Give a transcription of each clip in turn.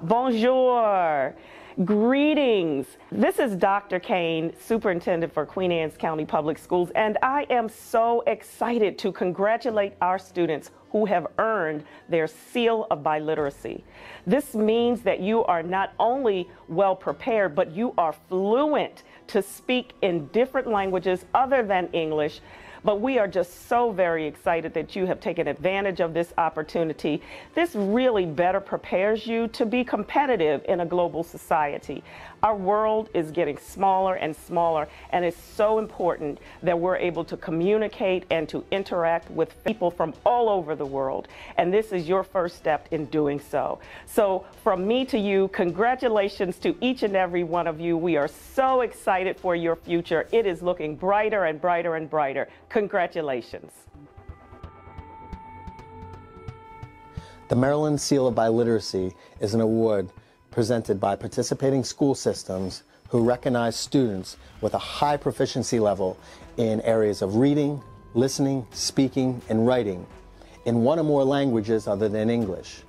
Bonjour. Greetings. This is Dr. Kane, Superintendent for Queen Anne's County Public Schools, and I am so excited to congratulate our students who have earned their seal of biliteracy. This means that you are not only well prepared, but you are fluent to speak in different languages other than English but we are just so very excited that you have taken advantage of this opportunity. This really better prepares you to be competitive in a global society. Our world is getting smaller and smaller, and it's so important that we're able to communicate and to interact with people from all over the world. And this is your first step in doing so. So, from me to you, congratulations to each and every one of you. We are so excited for your future. It is looking brighter and brighter and brighter. Congratulations. The Maryland Seal of Biliteracy is an award presented by participating school systems who recognize students with a high proficiency level in areas of reading, listening, speaking, and writing in one or more languages other than English.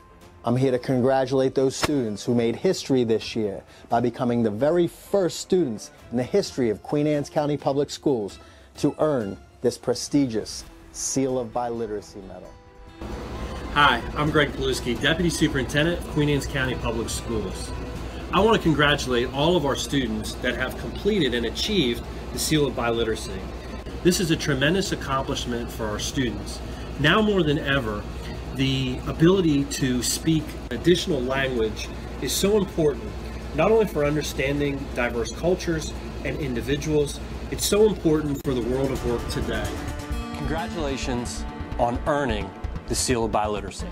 I'm here to congratulate those students who made history this year by becoming the very first students in the history of Queen Anne's County Public Schools to earn this prestigious Seal of Biliteracy Medal. Hi, I'm Greg Paluski, Deputy Superintendent of Queen Anne's County Public Schools. I want to congratulate all of our students that have completed and achieved the Seal of Biliteracy. This is a tremendous accomplishment for our students. Now more than ever, the ability to speak additional language is so important, not only for understanding diverse cultures and individuals, it's so important for the world of work today. Congratulations on earning the seal of biliteracy.